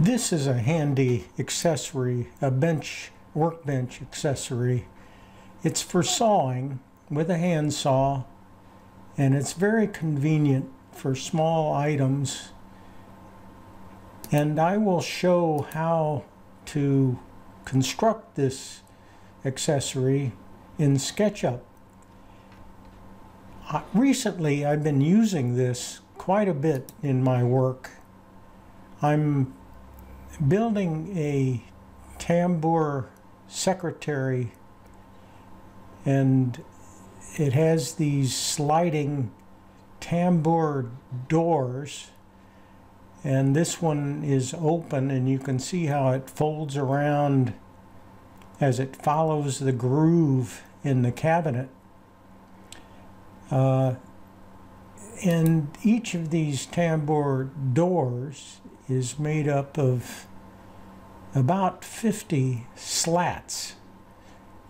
This is a handy accessory, a bench, workbench accessory. It's for sawing with a handsaw and it's very convenient for small items. And I will show how to construct this accessory in SketchUp. Uh, recently, I've been using this quite a bit in my work. I'm building a tambour secretary and it has these sliding tambour doors and this one is open and you can see how it folds around as it follows the groove in the cabinet. Uh, and each of these tambour doors is made up of about 50 slats,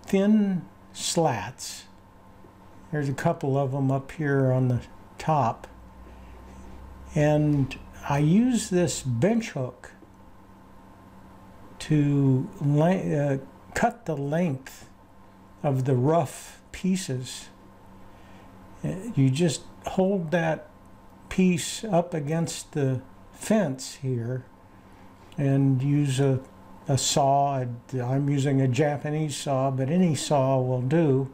thin slats. There's a couple of them up here on the top. And I use this bench hook to uh, cut the length of the rough pieces. Uh, you just hold that piece up against the fence here and use a, a saw. I'm using a Japanese saw, but any saw will do.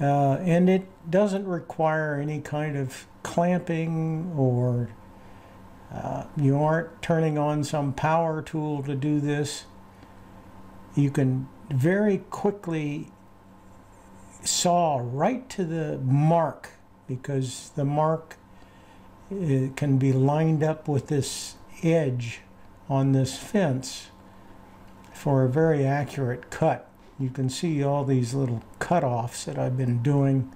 Uh, and it doesn't require any kind of clamping or uh, you aren't turning on some power tool to do this. You can very quickly saw right to the mark because the mark it can be lined up with this edge on this fence for a very accurate cut. You can see all these little cut-offs that I've been doing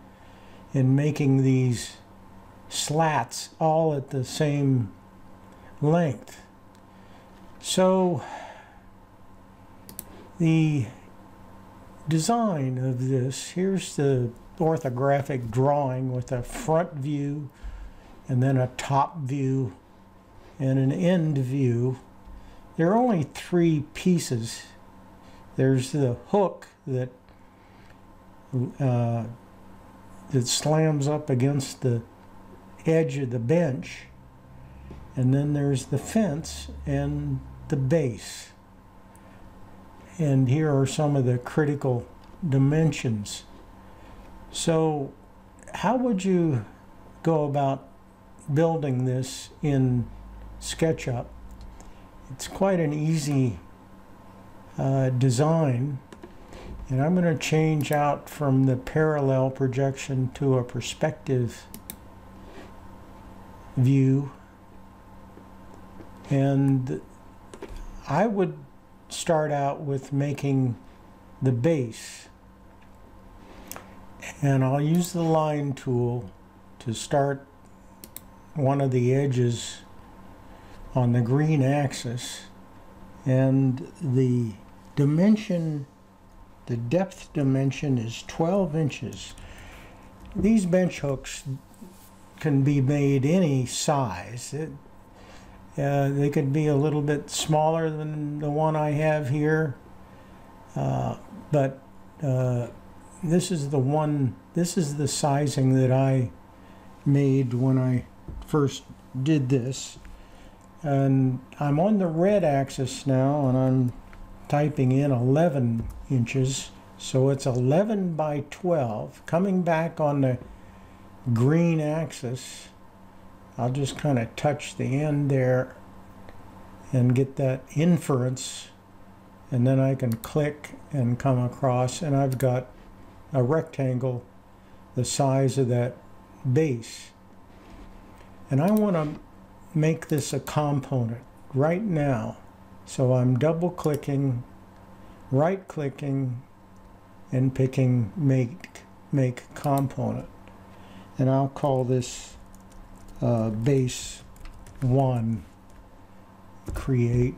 in making these slats all at the same length. So the design of this, here's the orthographic drawing with a front view and then a top view and an end view. There are only three pieces. There's the hook that uh, that slams up against the edge of the bench and then there's the fence and the base and here are some of the critical dimensions so how would you go about building this in SketchUp. It's quite an easy uh, design and I'm going to change out from the parallel projection to a perspective view and I would start out with making the base and I'll use the line tool to start one of the edges on the green axis and the dimension the depth dimension is 12 inches. These bench hooks can be made any size. It, uh, they could be a little bit smaller than the one I have here uh, but uh, this is the one this is the sizing that I made when I first did this. And I'm on the red axis now, and I'm typing in 11 inches. So it's 11 by 12. Coming back on the green axis, I'll just kind of touch the end there and get that inference. And then I can click and come across, and I've got a rectangle the size of that base. And I want to make this a component right now. So I'm double clicking, right clicking, and picking make, make component. And I'll call this uh, base one create.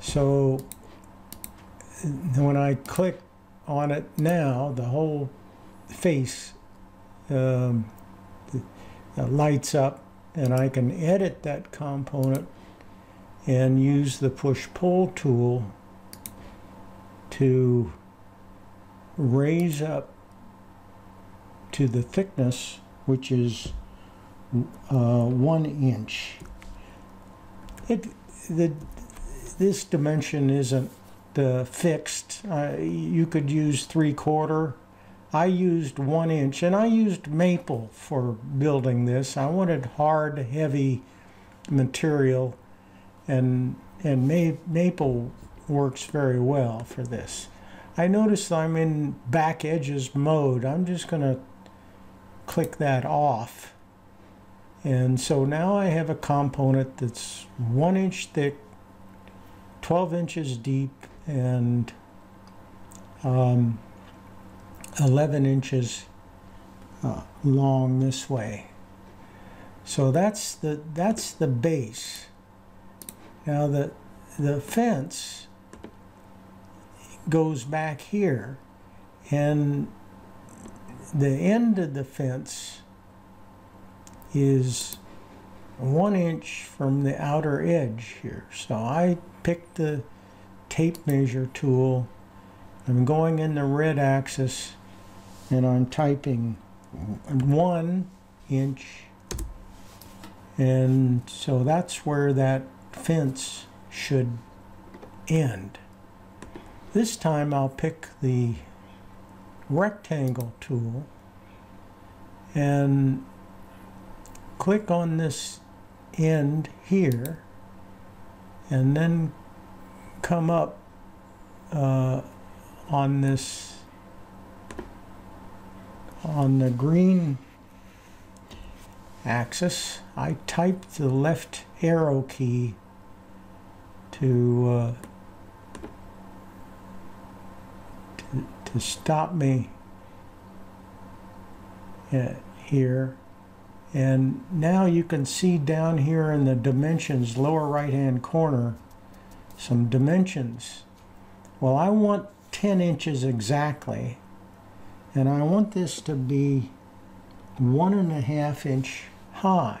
So when I click on it now, the whole face um, uh, lights up and I can edit that component and use the push-pull tool to raise up to the thickness, which is uh, one inch. It, the, this dimension isn't uh, fixed. Uh, you could use three quarter. I used one inch, and I used maple for building this. I wanted hard, heavy material, and and ma maple works very well for this. I notice I'm in back edges mode. I'm just going to click that off. And so now I have a component that's one inch thick, 12 inches deep, and um, 11 inches uh, long this way. So that's the that's the base. Now the the fence goes back here and the end of the fence is one inch from the outer edge here. So I picked the tape measure tool. I'm going in the red axis and I'm typing one inch and so that's where that fence should end. This time I'll pick the rectangle tool and click on this end here and then come up uh, on this on the green axis I type the left arrow key to uh, to, to stop me uh, here. And now you can see down here in the dimensions lower right hand corner some dimensions. Well I want 10 inches exactly and I want this to be one and a half inch high.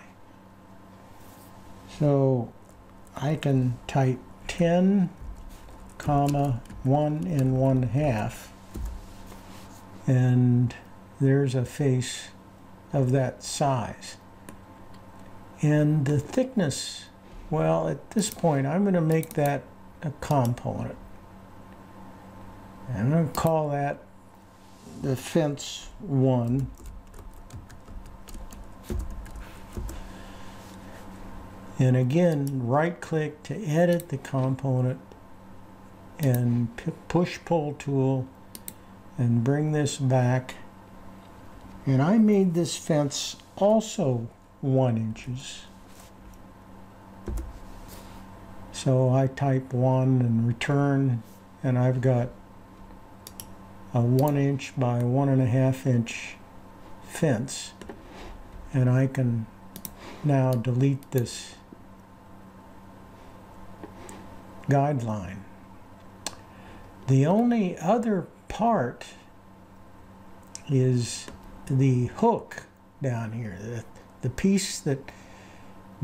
So I can type 10 comma one and one half. And there's a face of that size. And the thickness well at this point I'm going to make that a component. And I'm going to call that the fence one And again, right click to edit the component and push pull tool and bring this back. And I made this fence also one inches. So I type one and return and I've got a one inch by one and a half inch fence and I can now delete this guideline. The only other part is the hook down here, the, the piece that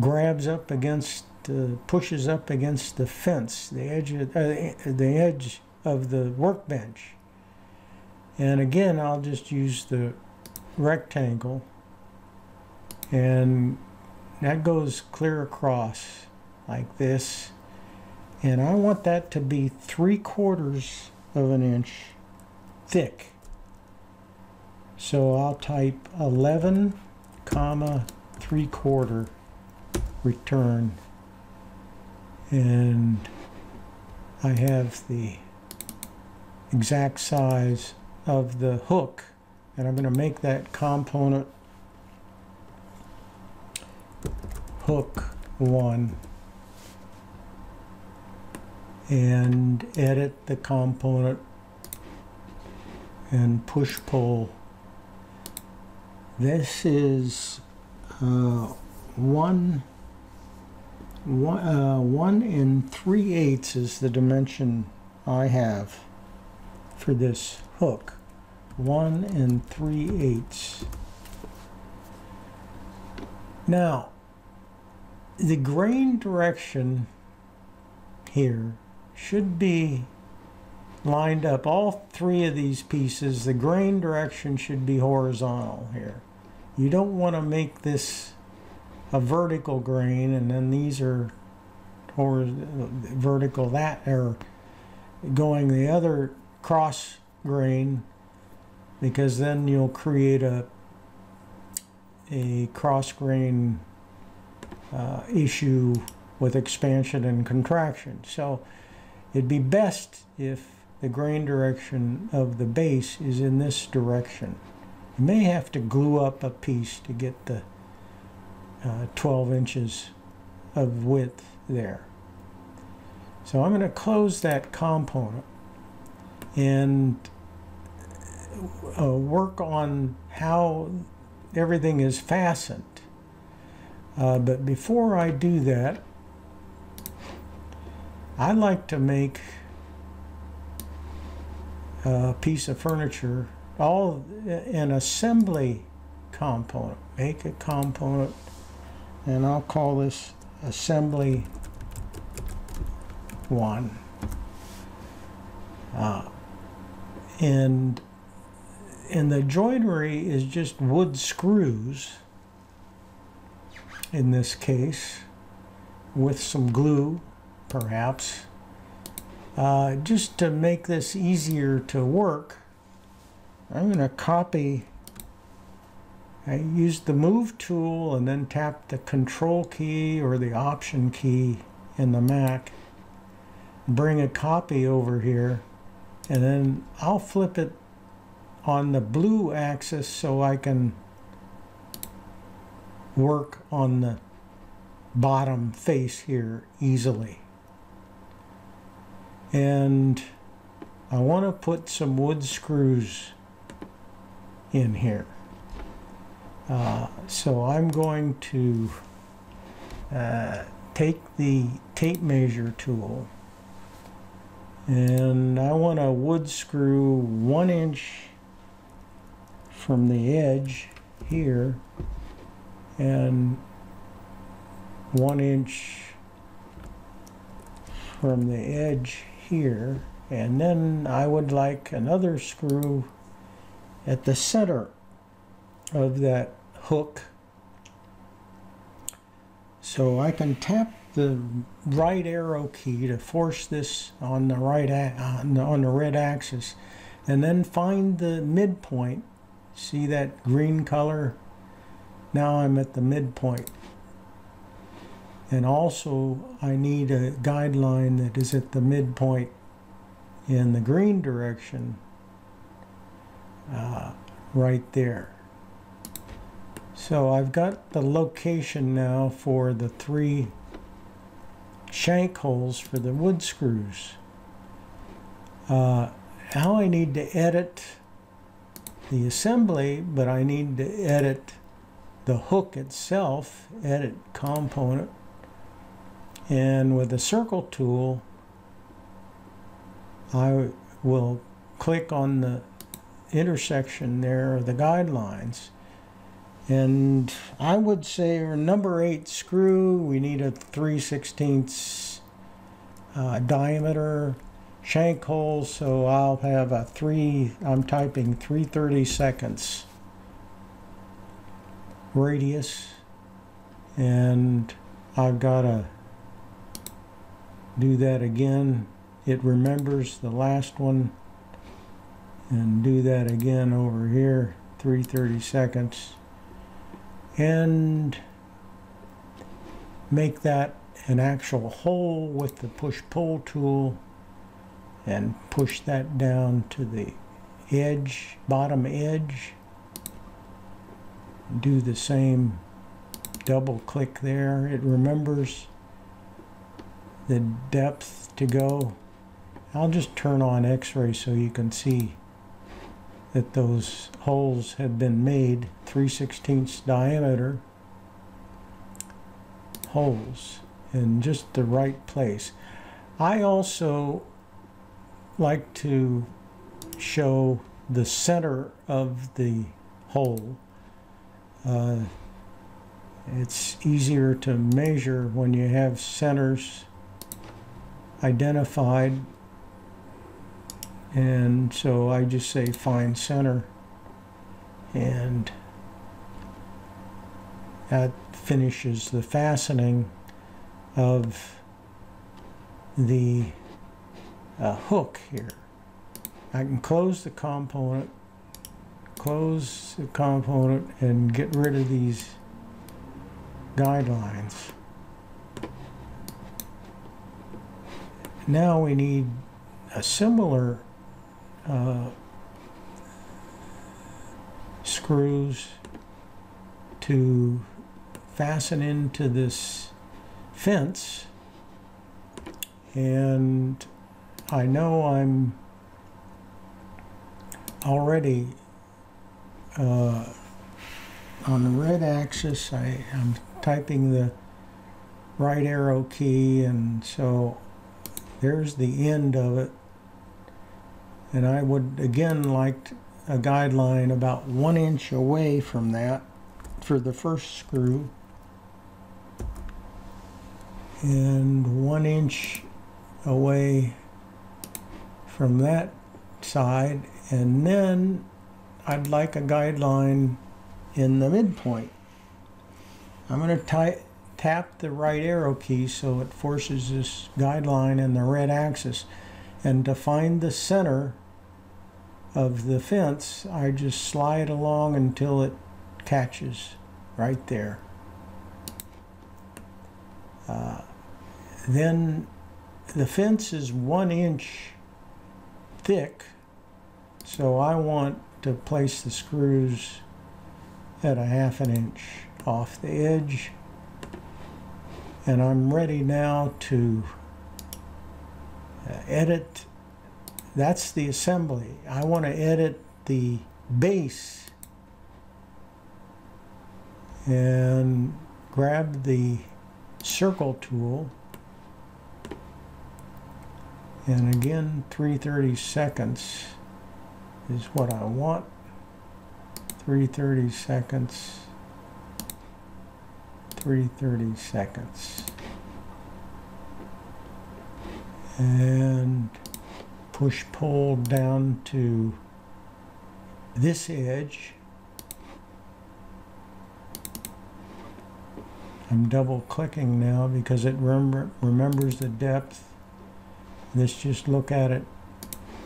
grabs up against, uh, pushes up against the fence, the edge, of, uh, the edge of the workbench. And again, I'll just use the rectangle. And that goes clear across like this. And I want that to be three quarters of an inch thick. So I'll type 11 comma three quarter return. And I have the exact size of the hook and I'm going to make that component hook one and edit the component and push pull. This is uh, one, one, uh, one three eighths is the dimension I have for this hook. One and three eighths. Now, the grain direction here should be lined up. All three of these pieces, the grain direction should be horizontal here. You don't want to make this a vertical grain and then these are vertical that are going the other cross grain because then you'll create a a cross grain uh, issue with expansion and contraction. So it'd be best if the grain direction of the base is in this direction. You may have to glue up a piece to get the uh, 12 inches of width there. So I'm going to close that component and uh, work on how everything is fastened. Uh, but before I do that, I like to make a piece of furniture, all an assembly component. Make a component, and I'll call this assembly one. Uh, and and the joinery is just wood screws in this case with some glue perhaps uh, just to make this easier to work. I'm going to copy I used the move tool and then tap the control key or the option key in the Mac. Bring a copy over here and then I'll flip it on the blue axis so I can work on the bottom face here easily. And I want to put some wood screws in here. Uh, so I'm going to uh, take the tape measure tool and I want a wood screw one inch from the edge here and one inch from the edge here. And then I would like another screw at the center of that hook. So I can tap the right arrow key to force this on the right on the, on the red axis and then find the midpoint See that green color? Now I'm at the midpoint. And also I need a guideline that is at the midpoint in the green direction uh, right there. So I've got the location now for the three shank holes for the wood screws. Uh, now I need to edit the assembly, but I need to edit the hook itself, edit component, and with the circle tool, I will click on the intersection there of the guidelines. And I would say our number eight screw, we need a 3 16ths uh, diameter shank holes, so I'll have a three, I'm typing 330 seconds radius, and I've got to do that again. It remembers the last one, and do that again over here, 330 seconds, and make that an actual hole with the push-pull tool and push that down to the edge, bottom edge. Do the same double click there. It remembers the depth to go. I'll just turn on x-ray so you can see that those holes have been made 3 16ths diameter holes in just the right place. I also like to show the center of the hole. Uh, it's easier to measure when you have centers identified and so I just say find center and that finishes the fastening of the uh, hook here. I can close the component, close the component and get rid of these guidelines. Now we need a similar uh, screws to fasten into this fence and I know I'm already uh, on the red axis. I am typing the right arrow key and so there's the end of it. And I would again like a guideline about one inch away from that for the first screw. And one inch away from that side and then I'd like a guideline in the midpoint. I'm going to tap the right arrow key so it forces this guideline in the red axis and to find the center of the fence I just slide along until it catches right there. Uh, then the fence is one inch thick, so I want to place the screws at a half an inch off the edge. And I'm ready now to uh, edit. That's the assembly. I want to edit the base and grab the circle tool and again 330 seconds is what I want. 330 seconds. 330 seconds. And push pull down to this edge. I'm double clicking now because it remember, remembers the depth. Let's just look at it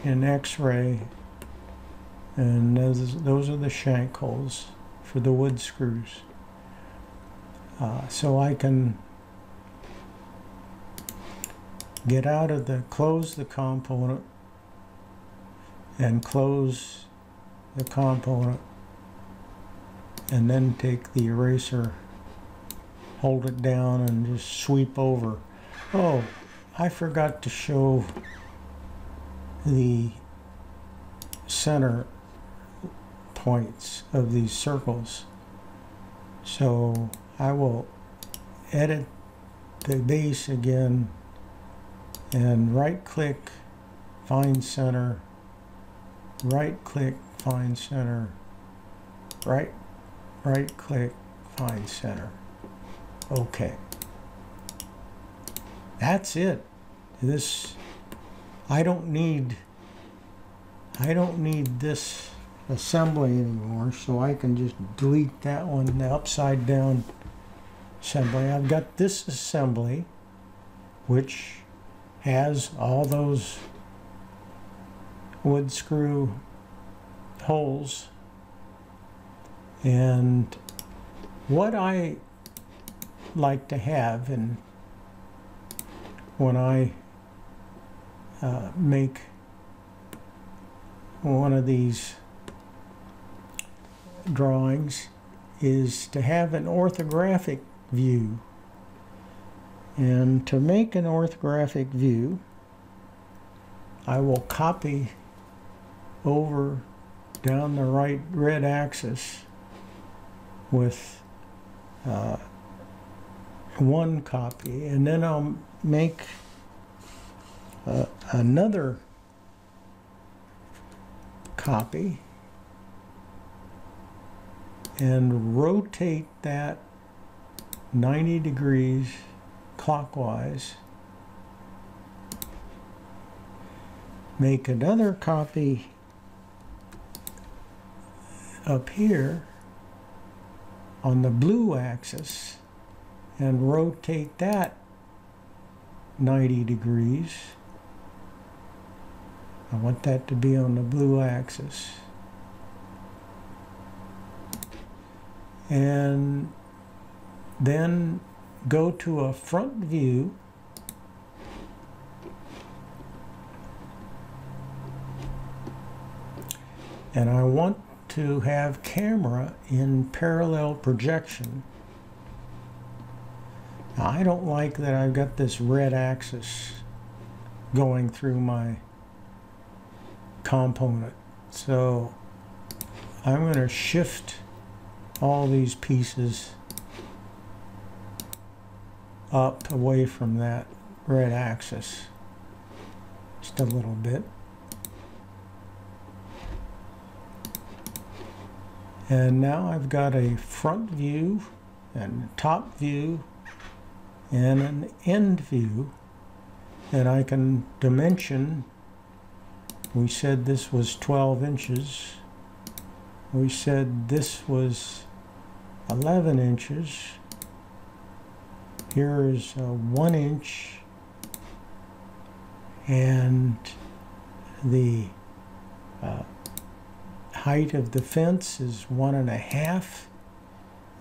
in x-ray and those, those are the shank holes for the wood screws. Uh, so I can get out of the, close the component and close the component and then take the eraser hold it down and just sweep over. Oh, I forgot to show the center points of these circles. So I will edit the base again and right click find center right click find center right right click find center Okay. That's it. This, I don't need, I don't need this assembly anymore, so I can just delete that one, the upside down assembly. I've got this assembly, which has all those wood screw holes. And what I like to have and when I uh, make one of these drawings is to have an orthographic view. And to make an orthographic view I will copy over down the right red axis with uh, one copy and then I'll make uh, another copy and rotate that 90 degrees clockwise. Make another copy up here on the blue axis and rotate that 90 degrees. I want that to be on the blue axis. And then go to a front view and I want to have camera in parallel projection. I don't like that I've got this red axis going through my component. So I'm going to shift all these pieces up away from that red axis just a little bit. And now I've got a front view and top view and an end view that I can dimension. We said this was 12 inches. We said this was 11 inches. Here is a one inch. And the uh, height of the fence is one and a half.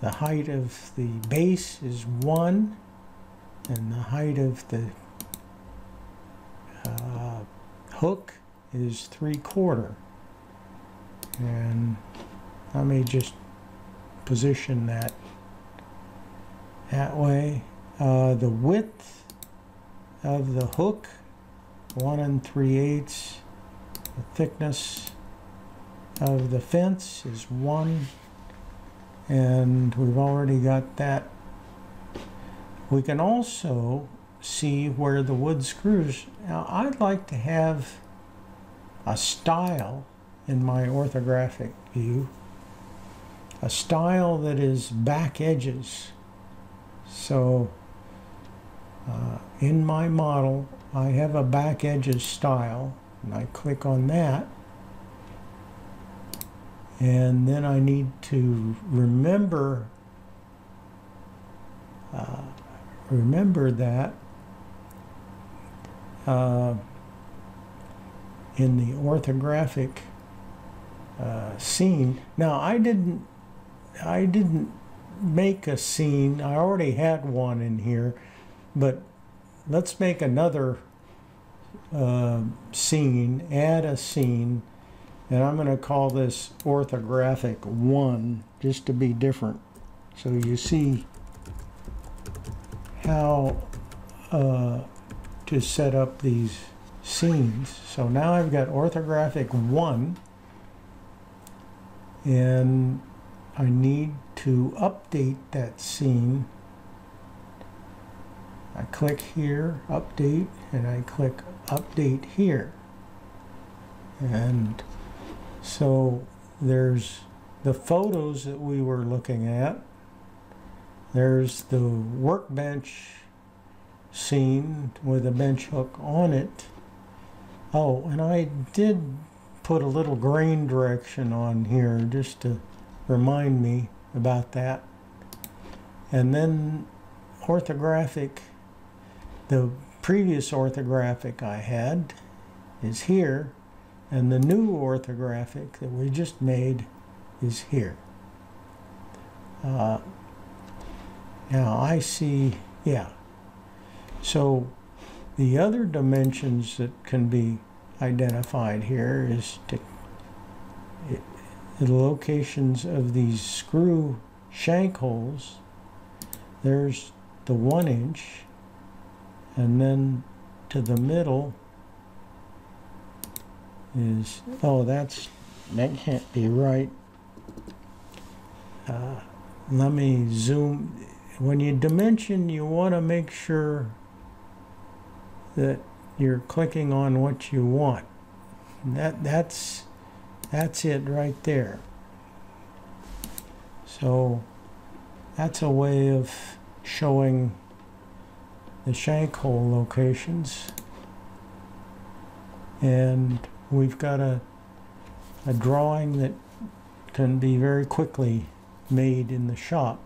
The height of the base is one and the height of the uh, hook is three quarter. And let me just position that that way. Uh, the width of the hook one and three eighths. The thickness of the fence is one. And we've already got that we can also see where the wood screws now I'd like to have a style in my orthographic view a style that is back edges so uh, in my model, I have a back edges style, and I click on that. And then I need to remember uh, remember that uh, in the orthographic uh, scene. Now I didn't I didn't make a scene. I already had one in here but let's make another uh, scene, add a scene, and I'm going to call this orthographic 1 just to be different. So you see how uh, to set up these scenes. So now I've got orthographic 1 and I need to update that scene I click here, update, and I click update here. And so there's the photos that we were looking at. There's the workbench scene with a bench hook on it. Oh, and I did put a little grain direction on here just to remind me about that. And then orthographic the previous orthographic I had is here, and the new orthographic that we just made is here. Uh, now I see, yeah. So the other dimensions that can be identified here is to, it, the locations of these screw shank holes. There's the one inch and then to the middle is oh that's that can't be right uh, let me zoom when you dimension you want to make sure that you're clicking on what you want that that's that's it right there so that's a way of showing the shank hole locations. And we've got a, a drawing that can be very quickly made in the shop.